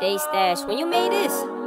J Stash, when you made this?